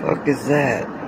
fuck is that?